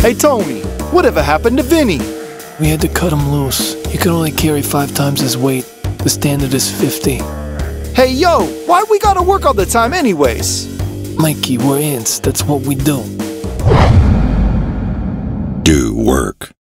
Hey Tony, whatever happened to Vinny? We had to cut him loose. He could only carry five times his weight. The standard is 50. Hey yo, why we gotta work all the time anyways? Mikey, we're ants. That's what we do. Do work.